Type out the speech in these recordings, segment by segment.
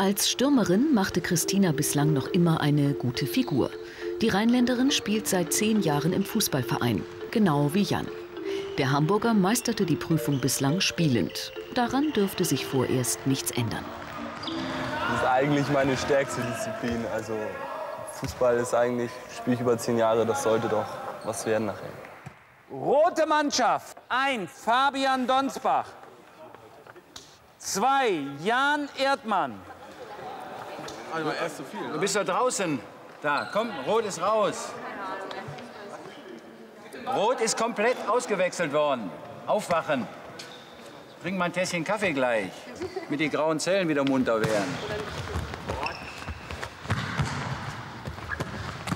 Als Stürmerin machte Christina bislang noch immer eine gute Figur. Die Rheinländerin spielt seit zehn Jahren im Fußballverein, genau wie Jan. Der Hamburger meisterte die Prüfung bislang spielend. Daran dürfte sich vorerst nichts ändern. Das ist eigentlich meine stärkste Disziplin. Also Fußball ist eigentlich, spiele ich über zehn Jahre, das sollte doch was werden nachher. Rote Mannschaft, eins Fabian Donsbach. Zwei Jan Erdmann. Also erst zu viel. Du bist da draußen. Da, komm, Rot ist raus. Rot ist komplett ausgewechselt worden. Aufwachen. Trink mal ein Tässchen Kaffee gleich, damit die grauen Zellen wieder munter werden.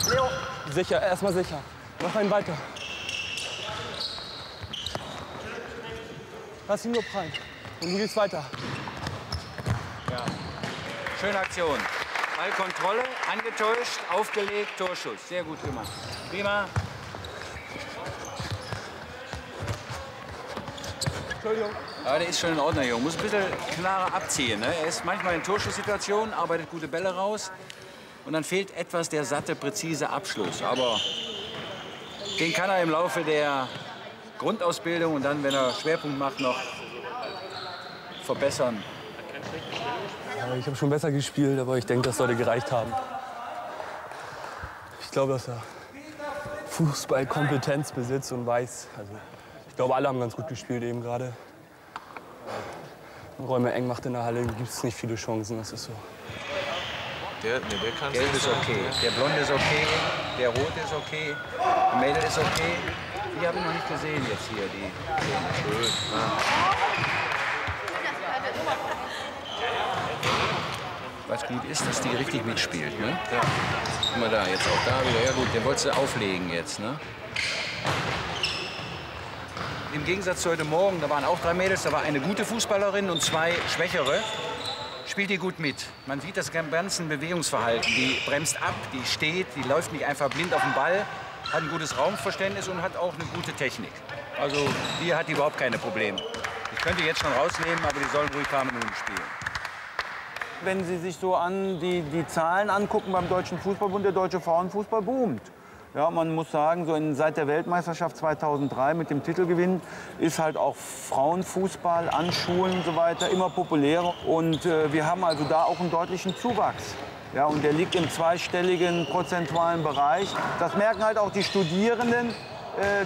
Leo. Sicher, erstmal sicher. Mach einen weiter. Lass ihn nur prallen. Und du gehst weiter. Ja. Schöne Aktion. Ballkontrolle, angetäuscht, aufgelegt, Torschuss. Sehr gut gemacht. Prima. Entschuldigung. Ja, der ist schon in Ordnung, Junge. Muss ein bisschen klarer abziehen. Ne? Er ist manchmal in Torschusssituationen, arbeitet gute Bälle raus. Und dann fehlt etwas der satte, präzise Abschluss. Aber den kann er im Laufe der Grundausbildung und dann, wenn er Schwerpunkt macht, noch verbessern. Ich habe schon besser gespielt, aber ich denke, das sollte gereicht haben. Ich glaube, dass er Fußballkompetenz besitzt und weiß. Also, ich glaube, alle haben ganz gut gespielt eben gerade. Wenn Räume eng macht in der Halle, gibt es nicht viele Chancen. Das ist so. Der, nee, der kann Gelb ist okay, der Blonde ist okay, der Rote ist okay, der Mädel ist okay. Die habe ich noch nicht gesehen jetzt hier, die. schön. Was gut ist, dass die richtig mitspielt. Ne? Ja. Guck mal da, jetzt auch da wieder. Ja gut, den wolltest du auflegen jetzt. Ne? Im Gegensatz zu heute Morgen, da waren auch drei Mädels, da war eine gute Fußballerin und zwei schwächere. Spielt die gut mit. Man sieht das ganze Bewegungsverhalten. Die bremst ab, die steht, die läuft nicht einfach blind auf den Ball, hat ein gutes Raumverständnis und hat auch eine gute Technik. Also die hat überhaupt keine Probleme. Ich könnte jetzt schon rausnehmen, aber die sollen ruhig paar Minuten spielen. Wenn Sie sich so an die, die Zahlen angucken beim Deutschen Fußballbund, der deutsche Frauenfußball boomt. Ja, man muss sagen, so in, seit der Weltmeisterschaft 2003 mit dem Titelgewinn ist halt auch Frauenfußball an Schulen und so weiter immer populärer. Und äh, wir haben also da auch einen deutlichen Zuwachs. Ja, und der liegt im zweistelligen prozentualen Bereich. Das merken halt auch die Studierenden,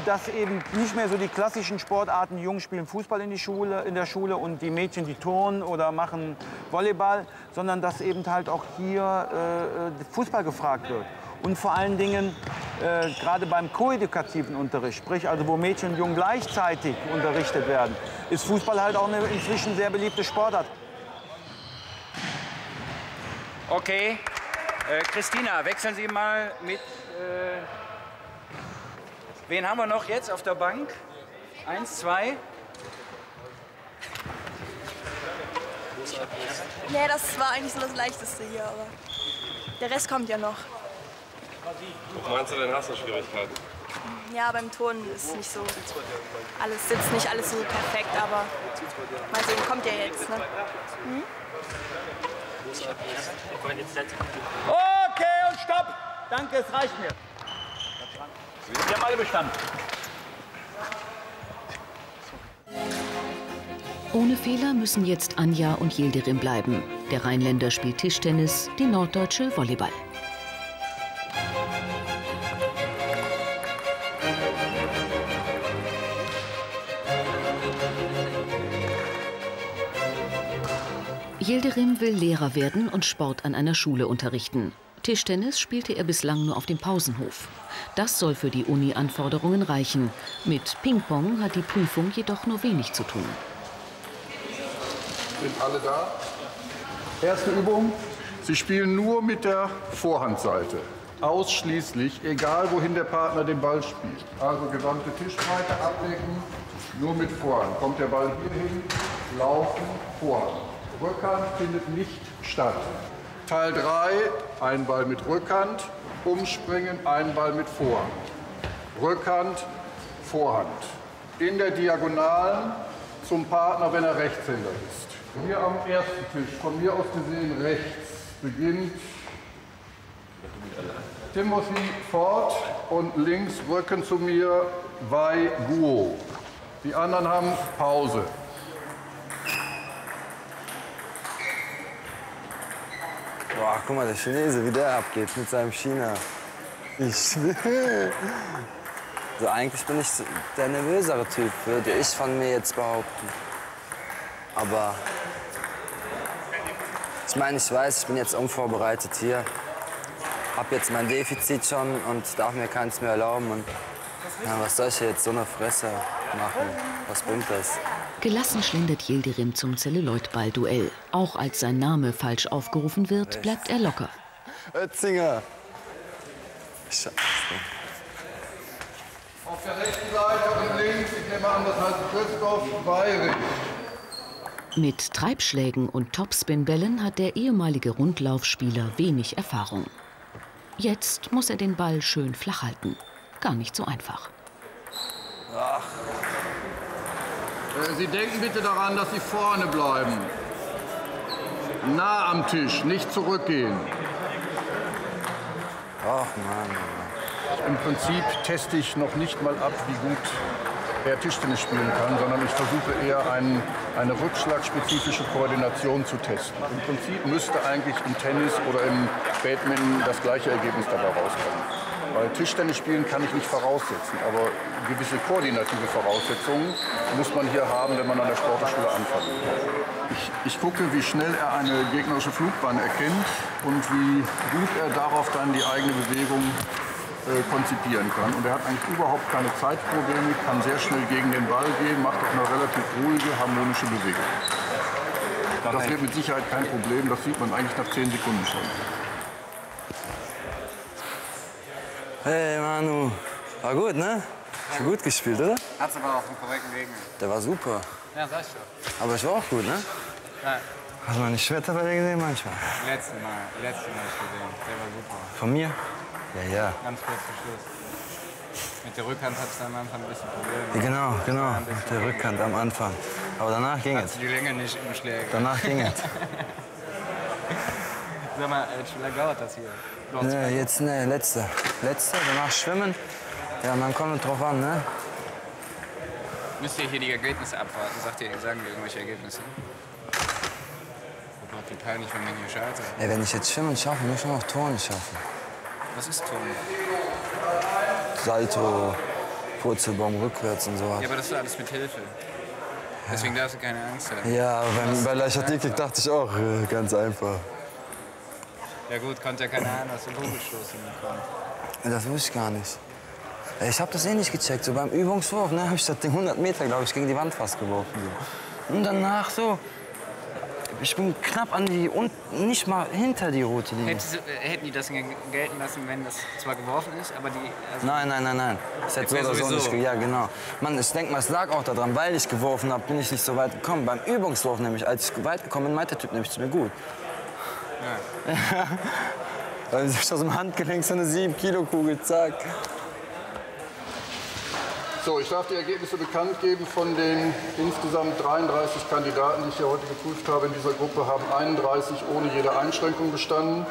dass eben nicht mehr so die klassischen Sportarten, die Jungen spielen Fußball in, die Schule, in der Schule und die Mädchen die turnen oder machen Volleyball, sondern dass eben halt auch hier äh, Fußball gefragt wird. Und vor allen Dingen äh, gerade beim koedukativen Unterricht, sprich also wo Mädchen und Jungen gleichzeitig unterrichtet werden, ist Fußball halt auch eine inzwischen sehr beliebte Sportart. Okay, äh, Christina, wechseln Sie mal mit. Wen haben wir noch jetzt auf der Bank? Eins, zwei. Nee, das war eigentlich so das Leichteste hier, aber der Rest kommt ja noch. Was meinst du denn, hast du Schwierigkeiten? Ja, beim Turnen ist nicht so. Alles sitzt nicht alles so perfekt, aber mal sehen, kommt ja jetzt. Ne? Hm? Okay, und stopp! Danke, es reicht mir. Wir haben alle bestanden. Ohne Fehler müssen jetzt Anja und Yildirim bleiben. Der Rheinländer spielt Tischtennis, die Norddeutsche Volleyball. Yildirim will Lehrer werden und Sport an einer Schule unterrichten. Tischtennis spielte er bislang nur auf dem Pausenhof. Das soll für die Uni-Anforderungen reichen. Mit Ping-Pong hat die Prüfung jedoch nur wenig zu tun. Sind alle da? Erste Übung. Sie spielen nur mit der Vorhandseite. Ausschließlich, egal wohin der Partner den Ball spielt. Also gesamte Tischbreite abdecken, nur mit Vorhand. Kommt der Ball hier hin, laufen, Vorhand. Rückhand findet nicht statt. Teil 3, ein Ball mit Rückhand, umspringen, ein Ball mit Vorhand. Rückhand, Vorhand. In der Diagonalen zum Partner, wenn er Rechtshänder ist. Hier am ersten Tisch, von mir aus gesehen rechts, beginnt Timothy Ford und links Rücken zu mir Wei Guo. Die anderen haben Pause. Boah, guck mal, der Chinese, wie der abgeht mit seinem China. Ich Also eigentlich bin ich der nervösere Typ, würde ich von mir jetzt behaupten. Aber ich meine, ich weiß, ich bin jetzt unvorbereitet hier. Hab jetzt mein Defizit schon und darf mir keins mehr erlauben. Und ja, was soll ich jetzt so eine Fresse machen? Was bringt das? Gelassen schlendert Yildirim zum Zelluloidball-Duell. Auch als sein Name falsch aufgerufen wird, bleibt er locker. Oetzinger! Scheiße. Auf der rechten Seite und links, ich nehme an, das heißt Christoph Bayrich. Mit Treibschlägen und Topspin-Bällen hat der ehemalige Rundlaufspieler wenig Erfahrung. Jetzt muss er den Ball schön flach halten. Gar nicht so einfach. Äh, Sie denken bitte daran, dass Sie vorne bleiben. Nah am Tisch, nicht zurückgehen. Ach Mann. Im Prinzip teste ich noch nicht mal ab, wie gut er Tischtennis spielen kann, sondern ich versuche eher ein, eine rückschlagspezifische Koordination zu testen. Im Prinzip müsste eigentlich im Tennis oder im Badminton das gleiche Ergebnis dabei rauskommen. Weil Tischtennis spielen kann ich nicht voraussetzen, aber gewisse koordinative Voraussetzungen muss man hier haben, wenn man an der Sportschule anfängt. Ich, ich gucke, wie schnell er eine gegnerische Flugbahn erkennt und wie gut er darauf dann die eigene Bewegung äh, konzipieren kann. Und er hat eigentlich überhaupt keine Zeitprobleme, kann sehr schnell gegen den Ball gehen, macht auch eine relativ ruhige, harmonische Bewegung. Das wird mit Sicherheit kein Problem, das sieht man eigentlich nach 10 Sekunden schon. Hey Manu, war gut, ne? Hast du gut gespielt, oder? Hat's aber auch einen korrekten Gegner. Der war super. Ja, sag ich doch. Aber ich war auch gut, ne? Ja, Hast du mal eine Schwerter bei dir gesehen manchmal? letzte Mal, letzte Mal ich gesehen. Der war super. Von mir? Ja, ja. Ganz kurz vor Schluss. Mit der Rückhand hat es am Anfang ein bisschen Probleme. Ja, Genau, genau. Mit der Rückhand am Anfang. Aber danach ging es. Hast du die Länge nicht im Schläger. Danach ging es. Sag mal, äh, wie lange dauert das hier? Ne, jetzt ne, letzte. Letzte, danach schwimmen. Ja, dann kommt drauf an, ne? Müsst ihr hier die Ergebnisse abwarten? Sagt ihr, sagen wir irgendwelche Ergebnisse? Oh Gott, wie peinlich, wenn man hier scheitert. Ey, wenn ich jetzt schwimmen schaffe, muss ich noch Turnen schaffen. Was ist Turnen? Salto, Purzelbaum rückwärts und sowas. Ja, aber das ist alles mit Hilfe. Deswegen darfst du keine Angst haben. Ja, beim, bei Leichtathletik dachte ich auch, äh, ganz einfach. Ja gut, konnte ja keine Ahnung, dass du Kugelstoß hinbekommen. Das wusste ich gar nicht. Ich habe das eh nicht gecheckt. So beim Übungswurf ne, habe ich das Ding 100 Meter, glaube ich, gegen die Wand fast geworfen. Und danach so, ich bin knapp an die und nicht mal hinter die rote Linie. Hättest, du- äh, hätten die das gel- gelten lassen, wenn das zwar geworfen ist, aber die. Also Nein, nein, nein, nein. Das hätte so oder so nicht Ja, genau. Mann, ich denke mal, es lag auch daran, weil ich geworfen habe, bin ich nicht so weit gekommen. Beim Übungswurf nämlich, als ich weit gekommen bin, meinte der Typ nämlich zu mir gut. Ja. Weil sich aus dem Handgelenk so eine 7-Kilo-Kugel, zack. So, ich darf die Ergebnisse bekannt geben von den insgesamt 33 Kandidaten, die ich hier heute geprüft habe. In dieser Gruppe haben 31 ohne jede Einschränkung bestanden.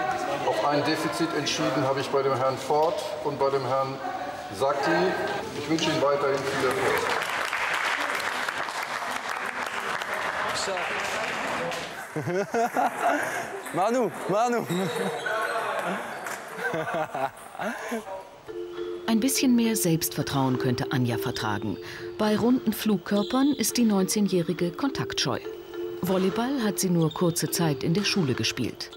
Auf ein Defizit entschieden habe ich bei dem Herrn Ford und bei dem Herrn Saki. Ich wünsche Ihnen weiterhin viel Erfolg. Manu, Manu. Ein bisschen mehr Selbstvertrauen könnte Anja vertragen. Bei runden Flugkörpern ist die 19-Jährige kontaktscheu. Volleyball hat sie nur kurze Zeit in der Schule gespielt.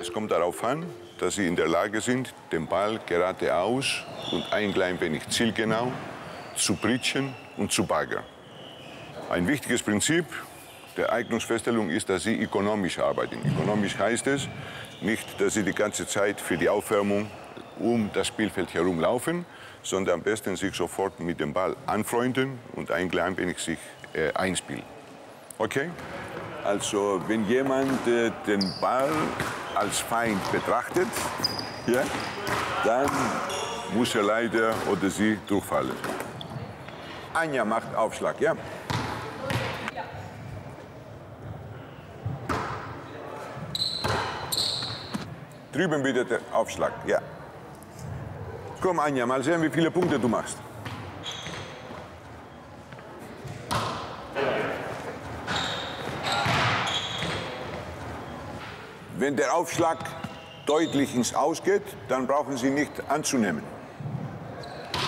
Es kommt darauf an, dass Sie in der Lage sind, den Ball geradeaus und ein klein wenig zielgenau zu pritschen und zu baggern. Ein wichtiges Prinzip der Eignungsfeststellung ist, dass Sie ökonomisch arbeiten. Ökonomisch heißt es nicht, dass Sie die ganze Zeit für die Aufwärmung um das Spielfeld herumlaufen, sondern am besten sich sofort mit dem Ball anfreunden und ein klein wenig sich äh, einspielen. Okay? Also, wenn jemand äh, den Ball als Feind betrachtet, ja, dann muss er leider oder sie durchfallen. Anja macht Aufschlag, ja? Drüben wieder der Aufschlag, ja. Komm, Anja, mal sehen, wie viele Punkte du machst. Wenn der Aufschlag deutlich ins Aus geht, dann brauchen Sie nicht anzunehmen.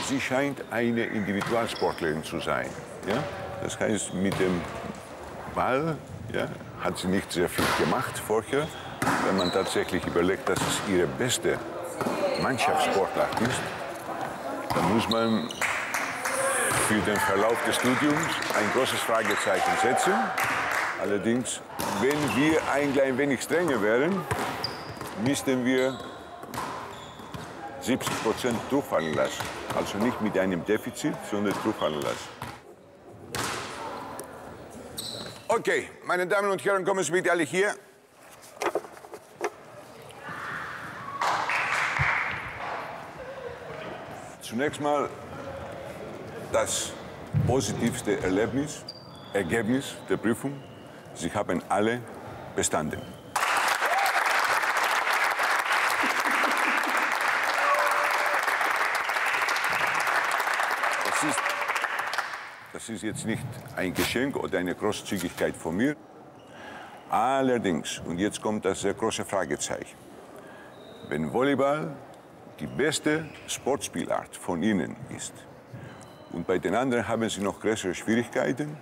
Sie scheint eine Individualsportlerin zu sein. Ja? Das heißt, mit dem Ball ja, hat sie nicht sehr viel gemacht vorher. Wenn man tatsächlich überlegt, dass es ihre beste Mannschaftssportler ist, dann muss man für den Verlauf des Studiums ein großes Fragezeichen setzen. Allerdings, wenn wir ein klein wenig strenger wären, müssten wir 70 Prozent durchfallen lassen. Also nicht mit einem Defizit, sondern durchfallen lassen. Okay, meine Damen und Herren, kommen Sie bitte alle hier. Zunächst mal das positivste Erlebnis, Ergebnis der Prüfung. Sie haben alle bestanden. Das ist, das ist jetzt nicht ein Geschenk oder eine Großzügigkeit von mir. Allerdings, und jetzt kommt das sehr große Fragezeichen, wenn Volleyball die beste Sportspielart von Ihnen ist und bei den anderen haben Sie noch größere Schwierigkeiten,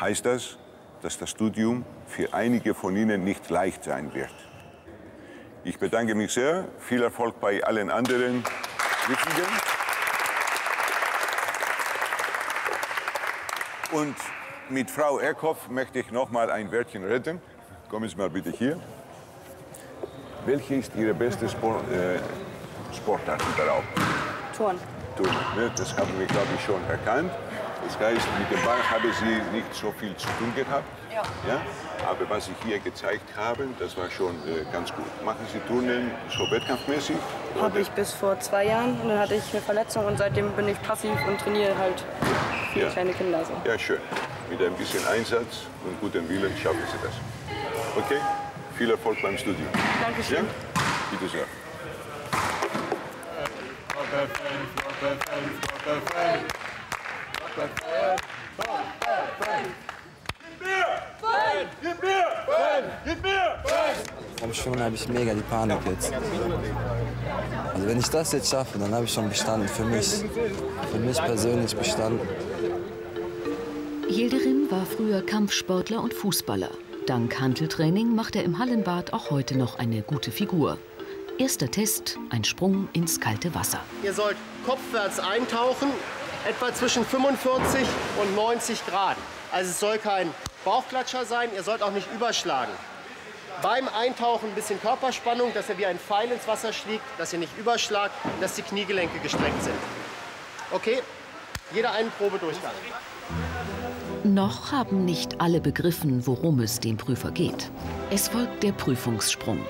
heißt das, dass das Studium für einige von Ihnen nicht leicht sein wird. Ich bedanke mich sehr. Viel Erfolg bei allen anderen. Und mit Frau Eckhoff möchte ich noch mal ein Wörtchen reden. Kommen Sie mal bitte hier. Welche ist Ihre beste Sport, äh, Sportart überhaupt? Turn. Turnen. Ne? Das haben wir, glaube ich, schon erkannt. Das heißt, mit dem Ball haben Sie nicht so viel zu tun gehabt. Ja. Ja? Aber was Sie hier gezeigt haben, das war schon äh, ganz gut. Machen Sie Turnen so wettkampfmäßig? Habe ich bis vor zwei Jahren und dann hatte ich eine Verletzung und seitdem bin ich passiv und trainiere halt für Ja. kleine Kinder. So. Ja, schön. Mit ein bisschen Einsatz und gutem Willen schaffen Sie das. Okay? Viel Erfolg beim Studium. Dankeschön. Ja? Bitte sehr. Beim Schwimmen habe ich mega die Panik jetzt. Also wenn ich das jetzt schaffe, dann habe ich schon bestanden. Für mich, für mich persönlich bestanden. Yildirim war früher Kampfsportler und Fußballer. Dank Hanteltraining macht er im Hallenbad auch heute noch eine gute Figur. Erster Test, ein Sprung ins kalte Wasser. Ihr sollt kopfwärts eintauchen, etwa zwischen 45 und 90 Grad. Also es soll kein Bauchklatscher sein, ihr sollt auch nicht überschlagen. Beim Eintauchen ein bisschen Körperspannung, dass ihr wie ein Pfeil ins Wasser schlägt, dass ihr nicht überschlagt, dass die Kniegelenke gestreckt sind. Okay? Jeder einen Probedurchgang. Noch haben nicht alle begriffen, worum es dem Prüfer geht. Es folgt der Prüfungssprung.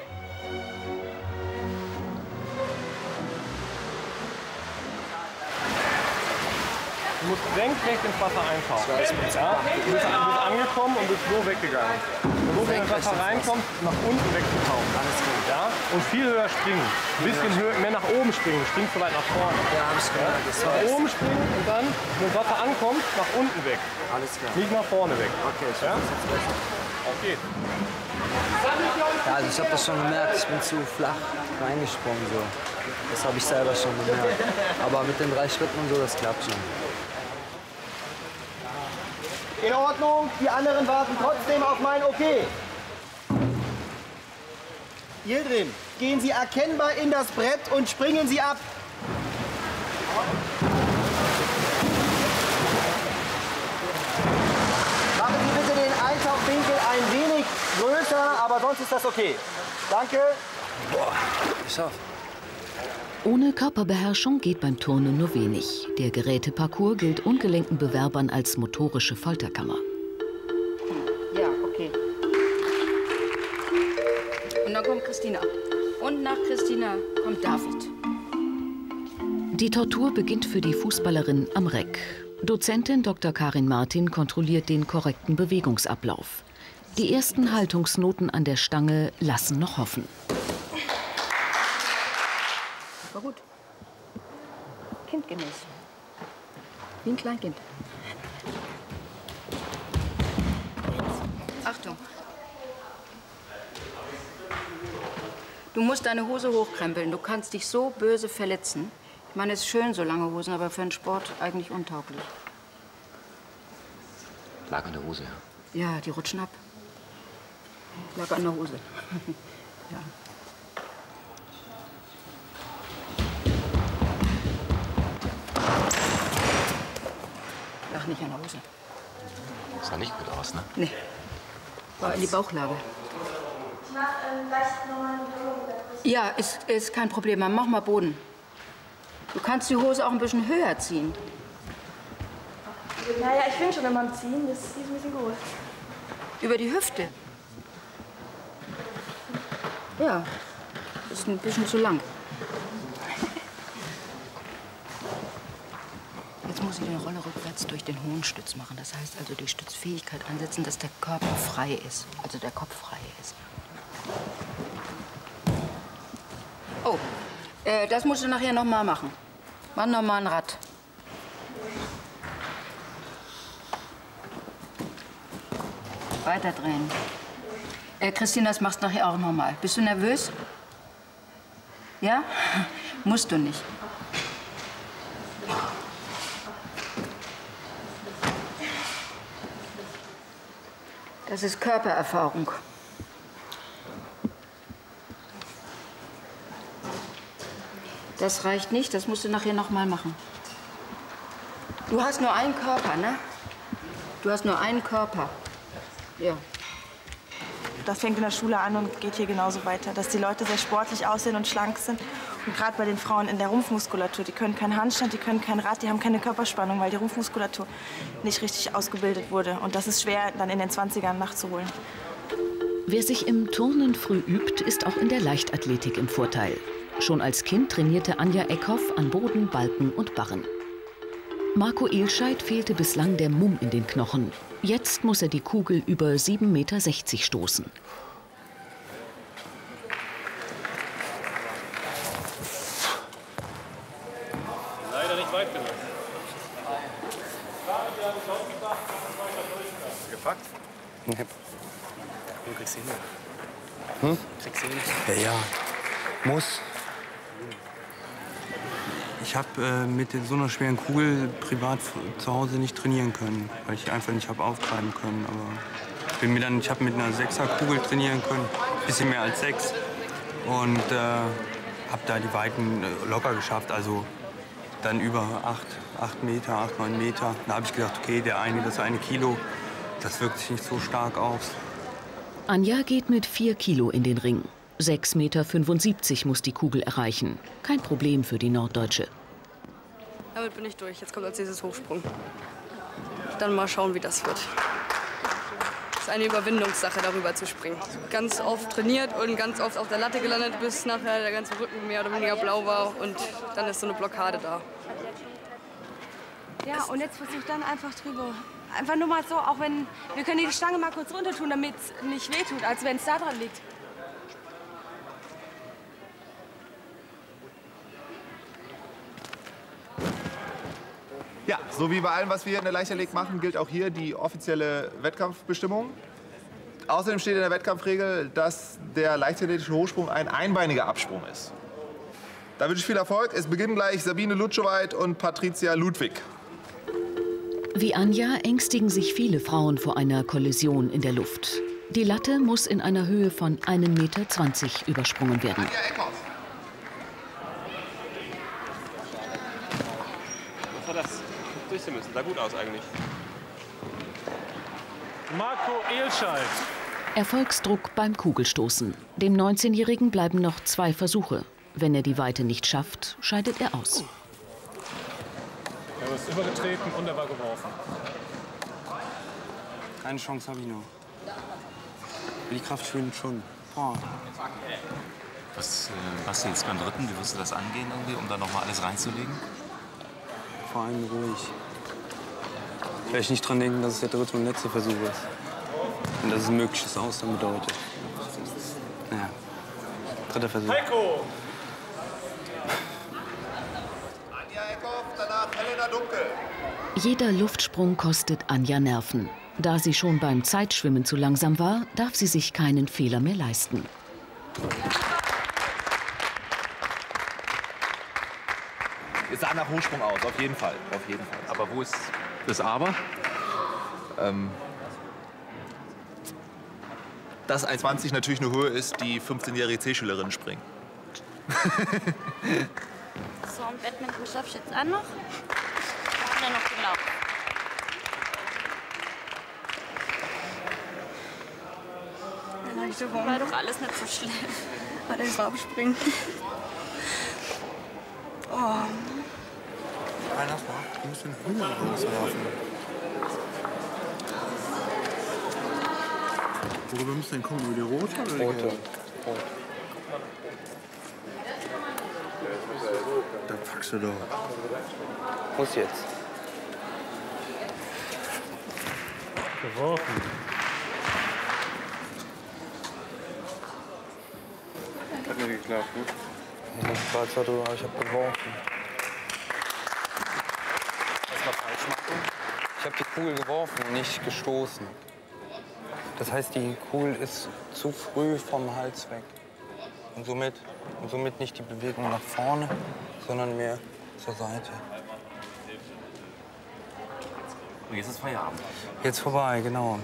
Du musst senkrecht ins Wasser eintauchen. Ja? Du bist, du bist angekommen und bist so weggegangen. Du musst in das Wasser reinkommen, nach unten wegzutauchen. Alles gut. Ja? Und viel höher springen. Ein bisschen höher, mehr nach oben springen. Springst du weit nach vorne. Ja, hab ich gemerkt. Nach oben springen und dann, wenn das Wasser ankommt, nach unten weg. Alles klar. Nicht nach vorne weg. Okay, ich ja? Auf geht's. Ja, also ich habe das schon gemerkt, ich bin zu flach reingesprungen. So. Das habe ich selber schon gemerkt. Aber mit den drei Schritten und so, das klappt schon. In Ordnung, die anderen warten trotzdem auf mein Okay. Yildirim, gehen Sie erkennbar in das Brett und springen Sie ab. Machen Sie bitte den Eintauchwinkel ein wenig größer, aber sonst ist das okay. Danke. Geschafft. Ohne Körperbeherrschung geht beim Turnen nur wenig. Der Geräteparcours gilt ungelenken Bewerbern als motorische Folterkammer. Ja, okay. Und dann kommt Christina. Und nach Christina kommt David. Die Tortur beginnt für die Fußballerin am Reck. Dozentin Dr. Karin Martin kontrolliert den korrekten Bewegungsablauf. Die ersten Haltungsnoten an der Stange lassen noch hoffen. Kindgemäß. Wie ein Kleinkind. Achtung. Du musst deine Hose hochkrempeln. Du kannst dich so böse verletzen. Ich meine, es ist schön, so lange Hosen, aber für den Sport eigentlich untauglich. Lag an der Hose, ja. Ja, die rutschen ab. Lag an der Hose. ja. Lag nicht an der Hose. Sah nicht gut aus, ne? Nee. War in die Bauchlage. Ich mach ähm, gleich nochmal eine Wiederholung. Ja, ist, ist kein Problem. Dann Mach mal Boden. Du kannst die Hose auch ein bisschen höher ziehen. Naja, ich bin schon immer am Ziehen. Das ist ein bisschen groß. Über die Hüfte. Ja, ist ein bisschen zu lang. Jetzt muss ich die Rolle rückwärts durch den hohen Stütz machen. Das heißt also die Stützfähigkeit ansetzen, dass der Körper frei ist. Also der Kopf frei ist. Oh, äh, das musst du nachher noch mal machen. Mach noch mal ein Rad. Weiter drehen. Äh, Christina, das machst du nachher auch noch mal. Bist du nervös? Ja? Musst du nicht. Das ist Körpererfahrung. Das reicht nicht, das musst du nachher noch mal machen. Du hast nur einen Körper, ne? Du hast nur einen Körper. Ja. Das fängt in der Schule an und geht hier genauso weiter. Dass die Leute sehr sportlich aussehen und schlank sind. Und gerade bei den Frauen in der Rumpfmuskulatur. Die können keinen Handstand, die können kein Rad, die haben keine Körperspannung, weil die Rumpfmuskulatur nicht richtig ausgebildet wurde. Und das ist schwer dann in den 20ern nachzuholen. Wer sich im Turnen früh übt, ist auch in der Leichtathletik im Vorteil. Schon als Kind trainierte Anja Eckhoff an Boden, Balken und Barren. Marco Elscheid fehlte bislang der Mumm in den Knochen. Jetzt muss er die Kugel über 7,60 Meter stoßen. Leider nicht weit genug. Gepackt? Nee. Du kriegst ihn nicht. Hm? Kriegst ihn nicht. Ja, ja. Muss. Ich habe äh, mit so einer schweren Kugel privat zu Hause nicht trainieren können, weil ich einfach nicht habe auftreiben können. Aber bin mir dann, ich habe mit einer Sechserkugel trainieren können, bisschen mehr als sechs und äh, habe da die Weiten äh, locker geschafft. Also dann über acht, acht Meter, acht, neun Meter. Da habe ich gedacht, okay, der eine, das eine Kilo, das wirkt sich nicht so stark aus. Anja geht mit 4 Kilo in den Ring. 6,75 Meter muss die Kugel erreichen. Kein Problem für die Norddeutsche. Damit bin ich durch. Jetzt kommt als nächstes Hochsprung. Dann mal schauen, wie das wird. Es ist eine Überwindungssache, darüber zu springen. Ganz oft trainiert und ganz oft auf der Latte gelandet, bis nachher der ganze Rücken mehr oder weniger blau war und dann ist so eine Blockade da. Ja, und jetzt versuch dann einfach drüber. Einfach nur mal so, auch wenn wir können die Stange mal kurz runter tun, damit es nicht wehtut, als wenn es da dran liegt. Ja, so wie bei allem, was wir in der Leichtathletik machen, gilt auch hier die offizielle Wettkampfbestimmung. Außerdem steht in der Wettkampfregel, dass der leichtathletische Hochsprung ein einbeiniger Absprung ist. Da wünsche ich viel Erfolg. Es beginnen gleich Sabine Lutschowait und Patricia Ludwig. Wie Anja ängstigen sich viele Frauen vor einer Kollision in der Luft. Die Latte muss in einer Höhe von 1,20 Meter übersprungen werden. Was war das? Durch müssen. Sah gut aus eigentlich. Marco Ehlscheid. Erfolgsdruck beim Kugelstoßen. Dem 19-Jährigen bleiben noch zwei Versuche. Wenn er die Weite nicht schafft, scheidet er aus. Er ist übergetreten und er war geworfen. Keine Chance habe ich noch. Die Kraft schwimmt schon. Boah. Was, äh, was jetzt beim dritten? Wie wirst du das angehen, irgendwie, um da noch mal alles reinzulegen? Vor allem ruhig. Vielleicht nicht dran denken, dass es der dritte und letzte Versuch ist. Und dass es ein mögliches Austern bedeutet. Naja, dritter Versuch. Heiko! Elena Dunkel. Jeder Luftsprung kostet Anja Nerven. Da sie schon beim Zeitschwimmen zu langsam war, darf sie sich keinen Fehler mehr leisten. Es sah nach Hochsprung aus, auf jeden Fall. Auf jeden Fall. Aber wo ist das Aber? Ähm, dass 1,20 natürlich eine Höhe ist, die 15-jährige C-Schülerinnen springen. So, und Badminton schaffe ich jetzt auch noch. Und dann noch genau. War doch alles nicht so schlimm. War der Raubspringen. Oh. Einer du musst den Hügel rauswerfen. Worüber müssen denn kommen? Über die rote oder die Rote. gelbe? Da packst du doch. Muss jetzt. Geworfen. Hat nicht geklappt, ne? Ich war zwar drüber, aber ich hab geworfen. Was falsch machen? Ich habe die Kugel geworfen und nicht gestoßen. Das heißt, die Kugel ist zu früh vom Hals weg. Und somit, und somit nicht die Bewegung nach vorne, sondern mehr zur Seite. Und jetzt ist Feierabend. Jetzt vorbei, genau.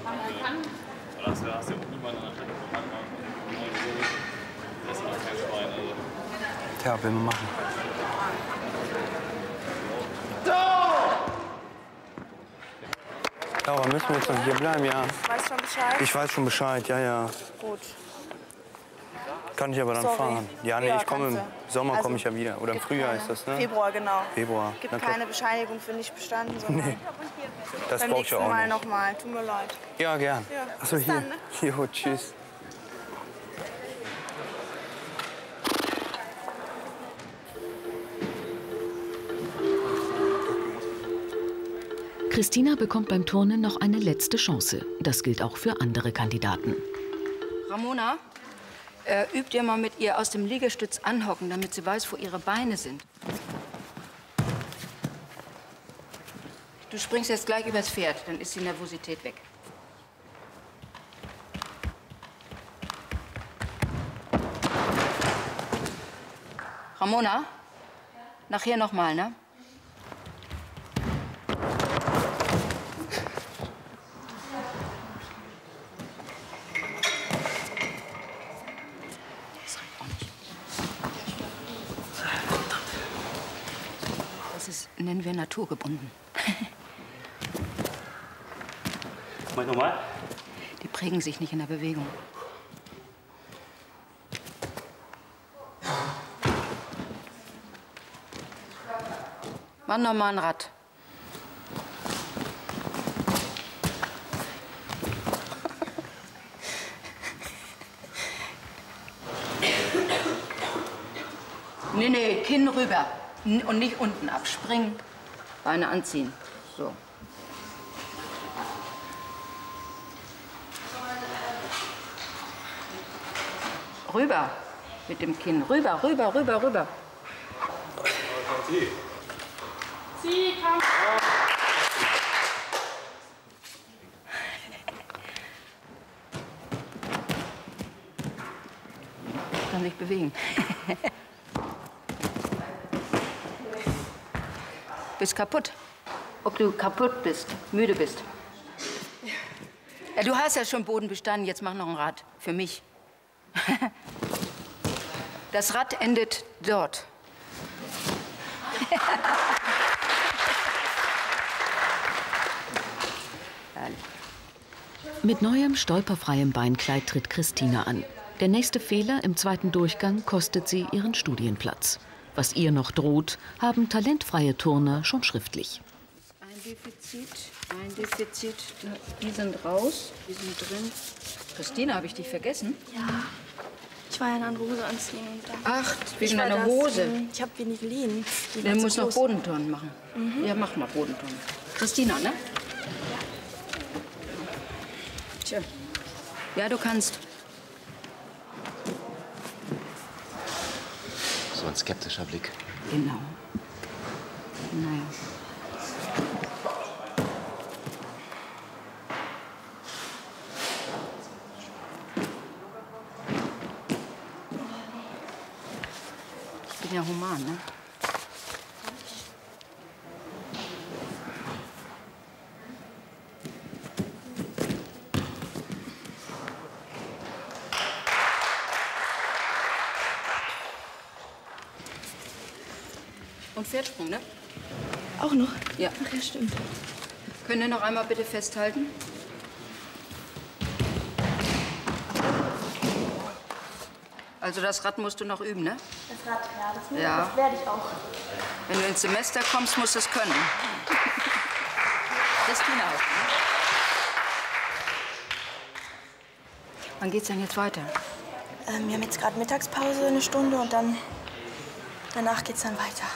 Tja, will man machen. Laura, müssen wir jetzt noch hier bleiben, ja? Weißt schon Bescheid? Ich weiß schon Bescheid, ja, ja. Gut. Kann ich aber dann Sorry. fahren. Ja, nee, Ja, ich komme im. Sommer Also, komme ich ja wieder. Oder im Frühjahr keine. ist das, ne? Februar, genau. Februar. Gibt Na keine Bescheinigung für nicht bestanden, sondern Nee. Das beim brauch ich auch Mal nicht. nochmal. Tut mir leid. Ja, gern. Ja, Achso, hier. dann, ne? Jo, tschüss. Christina bekommt beim Turnen noch eine letzte Chance. Das gilt auch für andere Kandidaten. Ramona, äh, übt ihr mal mit ihr aus dem Liegestütz anhocken, damit sie weiß, wo ihre Beine sind. Du springst jetzt gleich übers Pferd, dann ist die Nervosität weg. Ramona, nachher noch mal, ne? Ist, nennen wir naturgebunden. Mal nochmal. Die prägen sich nicht in der Bewegung. Mach noch mal ein Rad. Nee, nee, Kinn rüber. Und nicht unten abspringen. Beine anziehen. So. Rüber. Mit dem Kinn. Rüber, rüber, rüber, rüber. Sie, komm. Kann sich bewegen. bist kaputt. Ob du kaputt bist, müde bist. Ja, du hast ja schon Boden bestanden, jetzt mach noch ein Rad. Für mich. Das Rad endet dort. Mit neuem stolperfreiem Beinkleid tritt Christina an. Der nächste Fehler im zweiten Durchgang kostet sie ihren Studienplatz. Was ihr noch droht, haben talentfreie Turner schon schriftlich. Ein Defizit, ein Defizit. Die sind raus, die sind drin. Christina, habe ich dich vergessen? Ja. Ich war ja eine andere Hose anziehen. Und dann Ach, wegen das, Hose. Ich habe Du zu musst noch. Bodenturnen machen. Mhm. Ja, mach mal Bodenturnen. Christina, ne? Tja. Ja, du kannst. skeptischer Blick. Genau. Naja. Ich bin ja human, ne? Und Pferdsprung, ne? Auch noch? Ja. Ach ja, stimmt. Können ihr noch einmal bitte festhalten? Also das Rad musst du noch üben, ne? Das Rad, ja, das, muss- Ja. das werde ich auch. Wenn du ins Semester kommst, musst du es können. Christina auch. Ne? Wann geht's denn jetzt weiter? Ähm, wir haben jetzt gerade Mittagspause, eine Stunde und dann danach geht's dann weiter.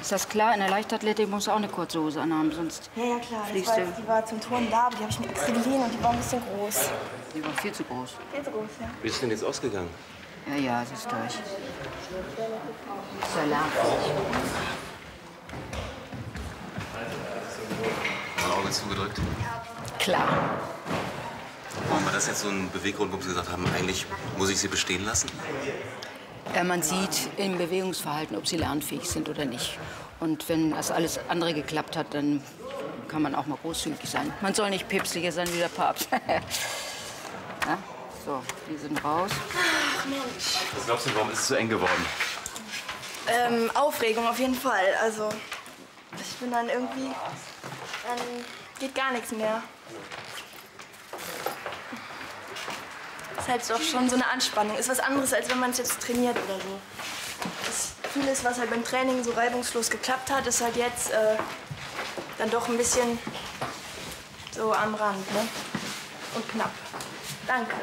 Ist das klar? In der Leichtathletik musst du auch eine kurze Hose anhaben, sonst Ja, ja, klar. Das fliegst war, du. die war zum Turnen da, aber die habe ich mir extra geliehen und die war ein bisschen groß. Die war viel zu groß. Viel zu groß, ja. Wie ist denn jetzt ausgegangen? Ja, ja, es ist durch. Salat. Mal Auge zugedrückt. Klar. Warum war das jetzt so ein Beweggrund, warum Sie gesagt haben, eigentlich muss ich Sie bestehen lassen? Ja, man sieht im Bewegungsverhalten, ob sie lernfähig sind oder nicht. Und wenn das alles andere geklappt hat, dann kann man auch mal großzügig sein. Man soll nicht päpstlicher sein wie der Papst. ja? So, die sind raus. Ach Mensch. Was glaubst du, warum ist es so eng geworden? Ähm, Aufregung auf jeden Fall. Also, ich bin dann irgendwie. Dann geht gar nichts mehr. Ist halt doch schon so eine Anspannung. Ist was anderes, als wenn man es jetzt trainiert oder so. Das vieles, was halt beim Training so reibungslos geklappt hat, ist halt jetzt äh, dann doch ein bisschen so am Rand, ne? Und knapp. Danke.